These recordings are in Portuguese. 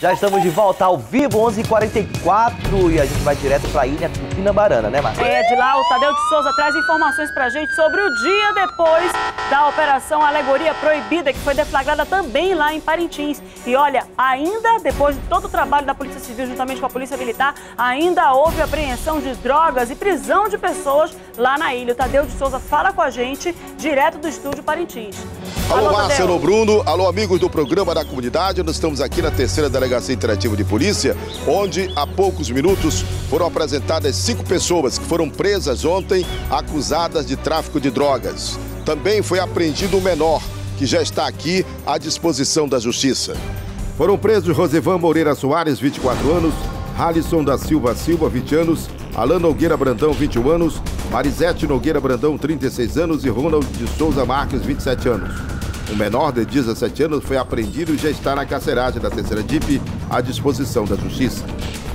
Já estamos de volta ao vivo, 11h44, e a gente vai direto para a ilha Tupinambarana, né, Marcos? É, de lá o Tadeu de Souza traz informações pra gente sobre o dia depois da Operação Alegoria Proibida, que foi deflagrada também lá em Parintins. E olha, ainda depois de todo o trabalho da Polícia Civil juntamente com a Polícia Militar, ainda houve apreensão de drogas e prisão de pessoas lá na ilha. O Tadeu de Souza fala com a gente direto do estúdio Parintins. Alô, Tadeu. Bruno. Alô, amigos do programa da comunidade. Nós estamos aqui na terceira delegacia interativa de polícia, onde há poucos minutos foram apresentadas cinco pessoas que foram presas ontem acusadas de tráfico de drogas. Também foi apreendido um menor, que já está aqui à disposição da justiça. Foram presos Rosivan Moreira Soares, 24 anos, Halisson da Silva Silva, 20 anos, Alan Nogueira Brandão, 21 anos, Marisete Nogueira Brandão, 36 anos e Ronald de Souza Marques, 27 anos. O menor de 17 anos foi apreendido e já está na carceragem da terceira DIP à disposição da Justiça.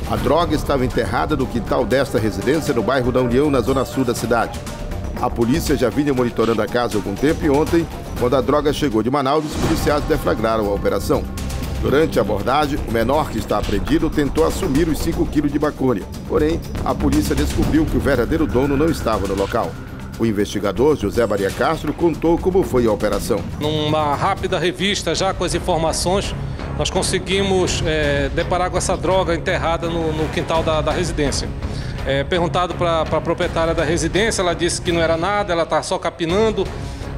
A droga estava enterrada no quintal desta residência no bairro da União, na zona sul da cidade. A polícia já vinha monitorando a casa há algum tempo e ontem, quando a droga chegou de Manaus, os policiais deflagraram a operação. Durante a abordagem, o menor que está apreendido tentou assumir os 5 quilos de maconha. Porém, a polícia descobriu que o verdadeiro dono não estava no local. O investigador José Maria Castro contou como foi a operação. Numa rápida revista, já com as informações, nós conseguimos eh, deparar com essa droga enterrada no, no quintal da, da residência. Eh, perguntado para a proprietária da residência, ela disse que não era nada, ela está só capinando.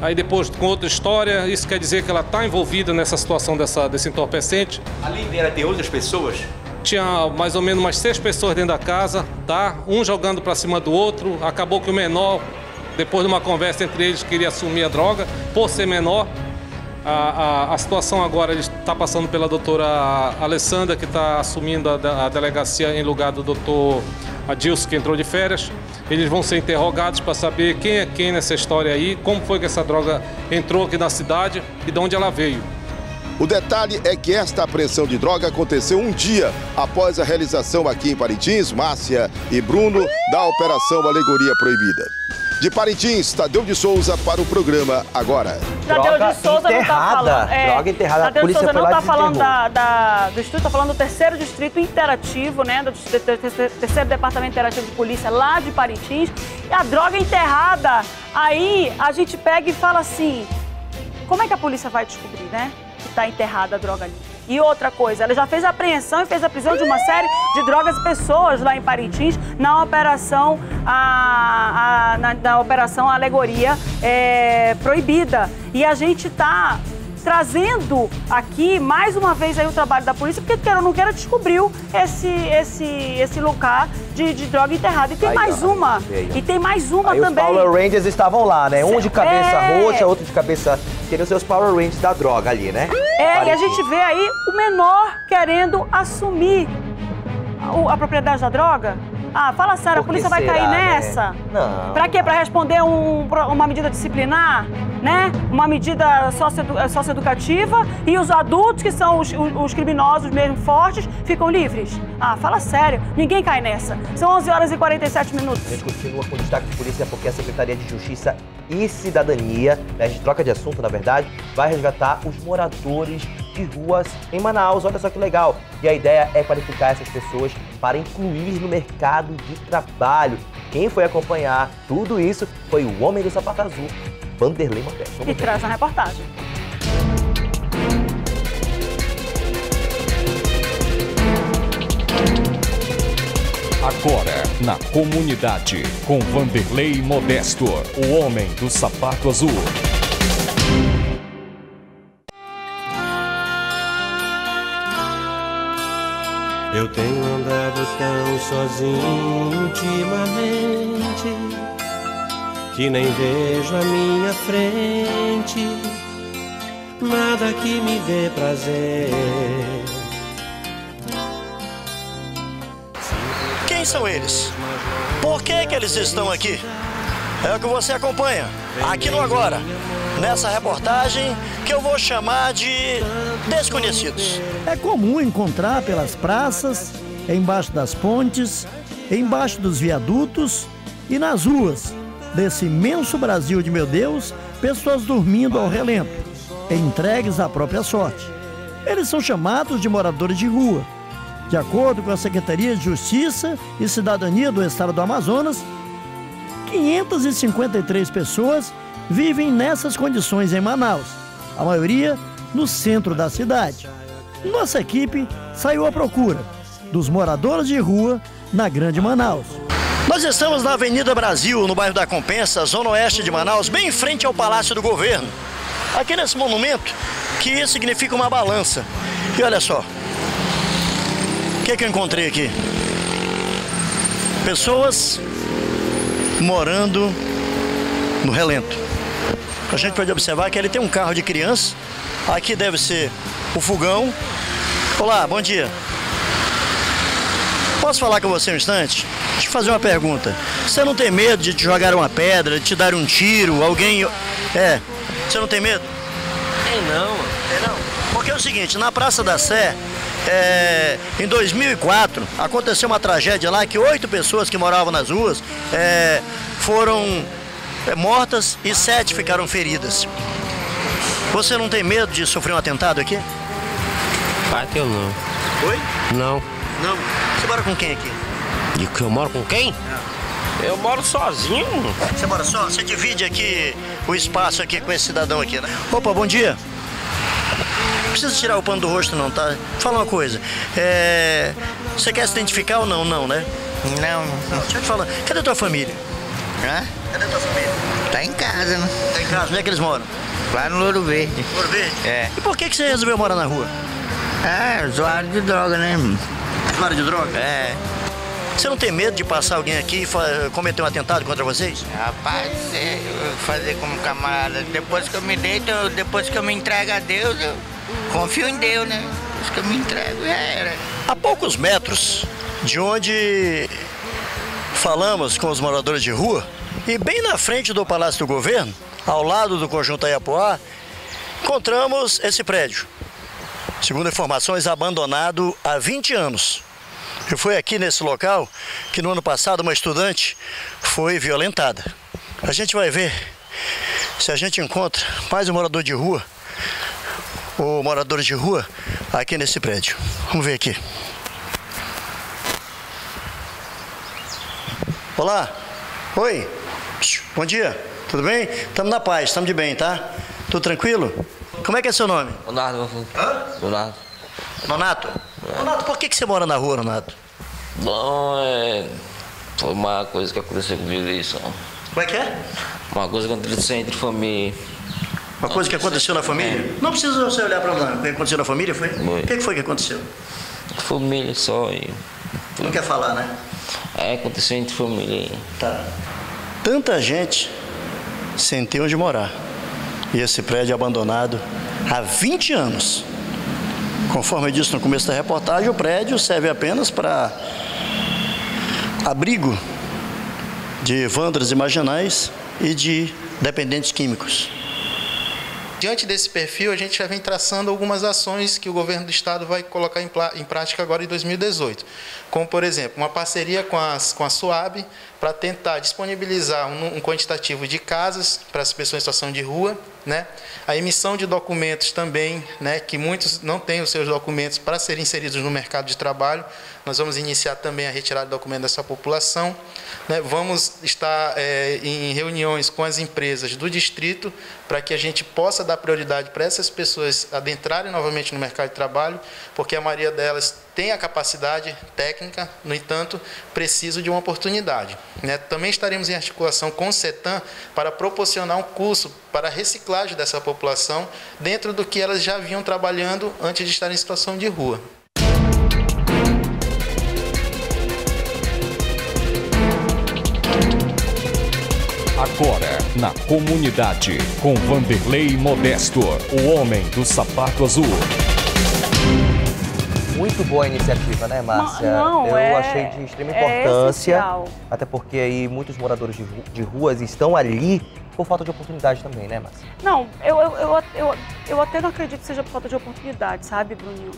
Aí depois, com outra história, isso quer dizer que ela está envolvida nessa situação dessa, desse entorpecente. Além dela, tem outras pessoas? Tinha mais ou menos umas seis pessoas dentro da casa, tá? Um jogando para cima do outro. Acabou que o menor, depois de uma conversa entre eles, queria assumir a droga, por ser menor. A, a, a situação agora está passando pela doutora Alessandra, que está assumindo a, a delegacia em lugar do doutor Adilson, que entrou de férias. Eles vão ser interrogados para saber quem é quem nessa história aí, como foi que essa droga entrou aqui na cidade e de onde ela veio. O detalhe é que esta apreensão de droga aconteceu um dia após a realização aqui em Parintins, Márcia e Bruno, da Operação Alegoria Proibida. De Parintins, Tadeu de Souza para o programa Agora. Tadeu Droga de Souza não enterrada. tá falando. Droga enterrada. A Tadeu de polícia Souza não lá tá e falando da, da- do distrito, tá falando do terceiro distrito interativo, né? Do terceiro departamento interativo de polícia lá de Parintins. E a droga enterrada. Aí a gente pega e fala assim: como é que a polícia vai descobrir, né? Que tá enterrada a droga ali. E outra coisa, ela já fez a apreensão e fez a prisão de uma série de drogas e pessoas lá em Parintins na operação, a, a- na, na operação Alegoria é, Proibida. E a gente tá trazendo aqui mais uma vez aí o trabalho da polícia, porque queira ou não queira descobriu esse, esse, esse lugar de, de droga enterrada. E tem Aí, mais ó, uma. e aí. E tem mais uma Aí os também. Power Rangers estavam lá, né? Um de cabeça É. roxa, outro de cabeça... Teriam seus Power Rangers da droga ali, né? É, e a gente vê aí o menor querendo assumir a, a propriedade da droga. Ah, fala sério, a polícia vai será, cair né? nessa? Não. Pra quê? Pra responder um- uma medida disciplinar, né? Uma medida eh, socioeducativa e os adultos, que são os, os- os criminosos mesmo fortes, ficam livres? Ah, fala sério, ninguém cai nessa. São 11 horas e 47 minutos. A gente continua com destaque de polícia porque a Secretaria de Justiça e Cidadania, né, gente troca de assunto, na verdade, vai resgatar os moradores de ruas em Manaus. Olha só que legal. E a ideia é qualificar essas pessoas para incluir no mercado de trabalho. Quem foi acompanhar tudo isso foi o homem do sapato azul, Vanderlei Modesto. Vamos E ver. traz na reportagem. Agora, na comunidade, com Vanderlei Modesto, o homem do sapato azul. Eu tenho andado tão sozinho ultimamente que nem vejo a minha frente nada que me dê prazer. Quem são eles? Por que, que eles estão aqui? É o que você acompanha aqui no Agora, nessa reportagem que eu vou chamar de Desconhecidos. É comum encontrar pelas praças, embaixo das pontes, embaixo dos viadutos e nas ruas desse imenso Brasil de meu Deus, pessoas dormindo ao relento, entregues à própria sorte. Eles são chamados de moradores de rua. De acordo com a Secretaria de Justiça e Cidadania do Estado do Amazonas, 553 pessoas vivem nessas condições em Manaus, a maioria no centro da cidade. Nossa equipe saiu à procura dos moradores de rua na Grande Manaus. Nós estamos na Avenida Brasil, no bairro da Compensa, zona oeste de Manaus, bem em frente ao Palácio do Governo. Aqui nesse monumento, que significa uma balança. E olha só, o que, que eu encontrei aqui? Pessoas morando no relento. A gente pode observar que ele tem um carro de criança. Aqui deve ser o fogão. Olá, bom dia. Posso falar com você um instante? Deixa eu fazer uma pergunta. Você não tem medo de te jogar uma pedra, de te dar um tiro, alguém. É. Você não tem medo? Tem não. Tem não. Porque é o seguinte, na Praça da Sé, é, em 2004, aconteceu uma tragédia lá que oito pessoas que moravam nas ruas é, foram é, mortas e sete ficaram feridas. Você não tem medo de sofrer um atentado aqui? Pai que eu não. Oi? Não. Não. Você mora com quem aqui? E que eu moro com quem? Eu moro sozinho. Você mora só? Você divide aqui o espaço aqui com esse cidadão aqui, né? Opa, bom dia. Não precisa tirar o pano do rosto não, tá? Fala uma coisa. É... Você quer se identificar ou não? Não, né? Não. Não, deixa eu te falar. Cadê tua família? Hã? Cadê tua família? Em casa, né? Tá em casa. Onde é que eles moram? Lá no Louro Verde. Ouro Verde? É. E por que, que você resolveu morar na rua? Ah, usuário de droga, né? Usuário de droga? É. Você não tem medo de passar alguém aqui e cometer um atentado contra vocês? Rapaz, é, eu vou fazer como camarada. Depois que eu me deito, depois que eu me entrego a Deus, eu confio em Deus, né? Depois que eu me entrego, já era. A poucos metros de onde falamos com os moradores de rua, e bem na frente do Palácio do Governo, ao lado do Conjunto Ayapuá, encontramos esse prédio. Segundo informações, abandonado há 20 anos. E foi aqui nesse local que no ano passado uma estudante foi violentada. A gente vai ver se a gente encontra mais um morador de rua ou moradores de rua aqui nesse prédio. Vamos ver aqui. Olá. Oi. Bom dia. Tudo bem? Estamos na paz, estamos de bem, tá? Tudo tranquilo? Como é que é seu nome? Leonardo. Leonardo. Nonato? Nonato, por que, que você mora na rua, Nonato? Não, é. Foi uma coisa que aconteceu comigo isso. Como é que é? Uma coisa que aconteceu entre família. Uma coisa que aconteceu na família? Não precisa você olhar para lá. O que aconteceu na família foi? Foi. O que que foi que aconteceu? Família só e. Não quer falar, né? É, aconteceu entre família. Tá. Tanta gente sem ter onde morar. E esse prédio abandonado há 20 anos. Conforme eu disse no começo da reportagem, o prédio serve apenas para abrigo de vândalos marginais e de dependentes químicos. Diante desse perfil, a gente já vem traçando algumas ações que o governo do estado vai colocar em prática agora em 2018. Como, por exemplo, uma parceria com, as, com a SUAB para tentar disponibilizar um, um quantitativo de casas para as pessoas em situação de rua, né? a emissão de documentos também, né? que muitos não têm os seus documentos para serem inseridos no mercado de trabalho. Nós vamos iniciar também a retirada de documentos dessa população. né? Vamos estar eh, em reuniões com as empresas do distrito para que a gente possa dar prioridade para essas pessoas adentrarem novamente no mercado de trabalho, porque a maioria delas tem a capacidade técnica, no entanto, precisam de uma oportunidade. Né? Também estaremos em articulação com o CETAM para proporcionar um curso para a reciclagem dessa população dentro do que elas já vinham trabalhando antes de estar em situação de rua. Agora, na comunidade, com Vanderlei Modesto, o homem do sapato azul. Muito boa a iniciativa, né, Márcia? Não, Eu é- achei de extrema é importância. essencial. até porque aí muitos moradores de, ru- de ruas estão ali por falta de oportunidade também, né, Márcia? Não, eu, eu, eu, eu, eu até não acredito que seja por falta de oportunidade, sabe, Bruninho?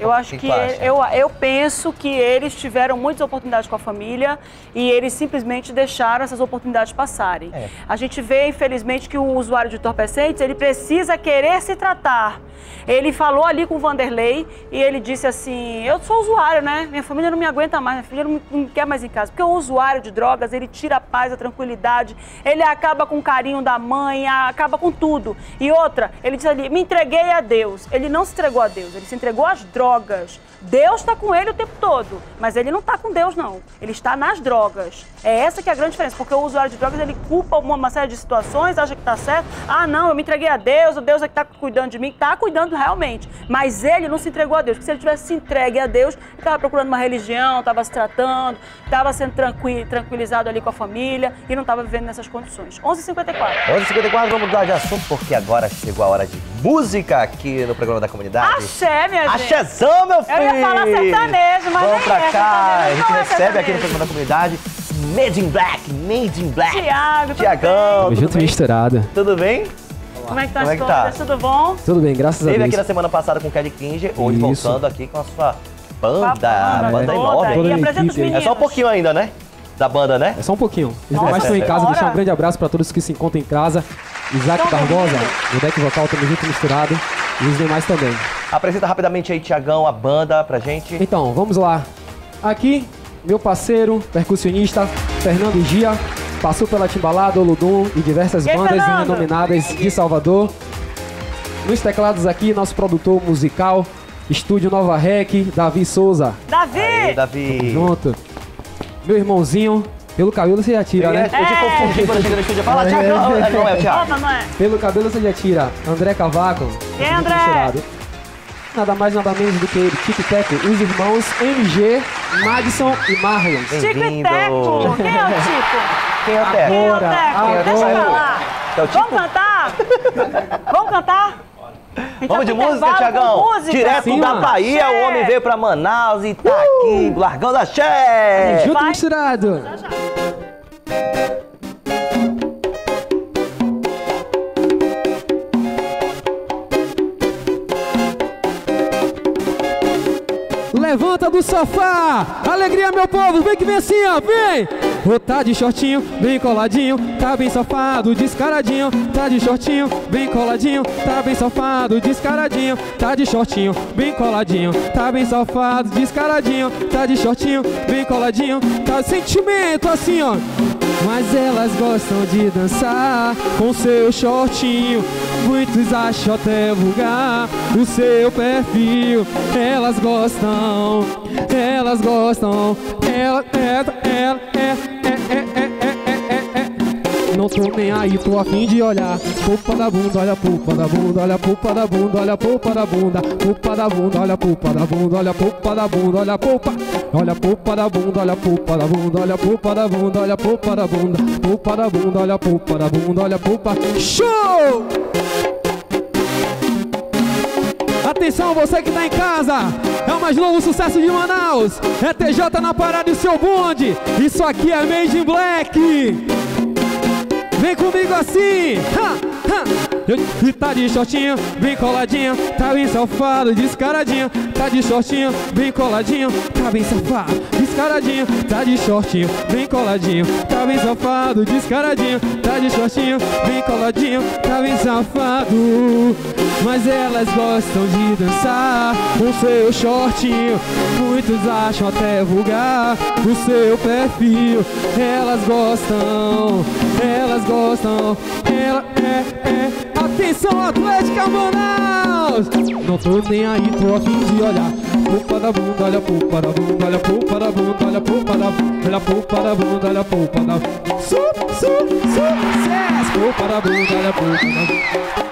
Eu acho que que, tu acha? eu, eu penso que eles tiveram muitas oportunidades com a família e eles simplesmente deixaram essas oportunidades passarem. É. A gente vê, infelizmente, que o usuário de entorpecentes ele precisa querer se tratar. Ele falou ali com o Vanderlei e ele disse assim: Eu sou usuário, né? Minha família não me aguenta mais, minha família não me, quer mais em casa. Porque o usuário de drogas, ele tira a paz, a tranquilidade, ele acaba com o carinho da mãe, acaba com tudo. E outra, ele disse ali: Me entreguei a Deus. Ele não se entregou a Deus, ele se entregou às drogas. Deus está com ele o tempo todo, mas ele não está com Deus, não. Ele está nas drogas. É essa que é a grande diferença, porque o usuário de drogas, ele culpa uma, série de situações, acha que está certo. Ah, não, eu me entreguei a Deus, o Deus é que está cuidando de mim. Está cuidando realmente, mas ele não se entregou a Deus. Porque se ele tivesse se entregue a Deus, ele estava procurando uma religião, estava se tratando, estava sendo tranqui tranquilizado ali com a família e não estava vivendo nessas condições. 11h54. 11h54, vamos mudar de assunto, porque agora chegou a hora de música aqui no programa da comunidade. Axé, minha gente. Axézão, meu filho! Eu ia falar sertanejo, mas Vamos pra é cá, a gente é recebe aqui no programa da comunidade Made in Black, Made in Black. Tiago, Tiagão, tudo Junto e bem? misturado. Tudo bem? Como é que tá Como as é que tá? Tudo bom? Tudo bem, graças a Esteve Deus. aqui na semana passada com o Kelly Kinge, hoje Isso. voltando aqui com a sua banda, banda banda enorme. e a apresenta os equipe aí. É só um pouquinho ainda, né? Da banda, né? É só um pouquinho. Os Nossa, demais estão em é. casa. Deixar um grande abraço para todos que se encontram em casa. Isaac Barbosa, no deck vocal, tamo junto e misturado. E os demais também. Apresenta rapidamente aí, Tiagão, a banda pra gente. Então, vamos lá. Aqui, meu parceiro, percussionista, Fernando Gia, passou pela Timbalada, Oludum e diversas E aí, bandas Fernando? renominadas de Salvador. Nos teclados aqui, nosso produtor musical, Estúdio Nova Rec, Davi Souza. Davi! Aí, Davi. Junto. Meu irmãozinho, pelo cabelo você já tira, Eu, né? eu te confundi quando eu cheguei no estúdio. Fala, É. Tiagão. Não é o é? Pelo cabelo você já tira. André Cavaco. E André? Misturado. Nada mais, nada menos do que ele, Tic Teco, os irmãos MG, Madison e Marlon. Tico e. Teco! Quem é o Tico? Quem é o Quem é Teco? o Agora, Teco? Deixa agora. pra lá. É o Tico? Vamos cantar? Vamos cantar? Vamos de música, Tiagão? Direto Sim, da mano. Bahia, o Axé. homem veio pra Manaus e tá aqui, largando a Xé. Junto e Vai. misturado. Levanta do sofá, alegria meu povo, vem que vem assim ó, vem! Tá de shortinho, bem coladinho, tá bem safado, descaradinho, tá de shortinho, bem coladinho, tá bem safado, descaradinho, tá de shortinho, bem coladinho, tá bem safado, descaradinho, tá de shortinho, bem coladinho, tá sentimento assim ó. Mas elas gostam de dançar com seu shortinho. Muitos acham até vulgar o seu perfil. Elas gostam, elas gostam, ela, ela, ela, é, é. Não tô nem aí, tô a fim de olhar. Pupa da bunda, olha pupa da bunda, olha pupa da bunda, olha pupa da bunda, pupa da bunda, olha pupa da bunda, olha pupa da bunda, olha pupa, olha pupa da bunda, olha pupa da bunda, olha pupa da bunda, olha pupa da bunda, pupa da bunda, olha pupa da bunda, olha pupa. Show! Atenção, você que tá em casa, é o mais novo sucesso de Manaus. É TJ na parada e seu bonde. Isso aqui é Made in Black. Vem comigo assim. Ha, ha. E tá de shortinho, bem coladinho, tá bem safado, descaradinho, tá de shortinho, bem coladinho, tá bem safado, descaradinho, tá de shortinho, bem coladinho, tá bem safado, descaradinho, tá de shortinho, bem coladinho, tá bem safado. Mas elas gostam de dançar com seu shortinho, muitos acham até vulgar o seu perfil. Elas gostam, elas gostam, ela é, é. Atenção, Atlética Manaus! Não tô nem aí, tô a fim de olhar. Pupa da bunda, olha a pupa da bunda, olha a pupa da bunda, olha a pupa da bunda, olha a pupa da bunda, olha a pupa da Su, su, sucesso! Pupa da bunda, olha a pupa da bunda.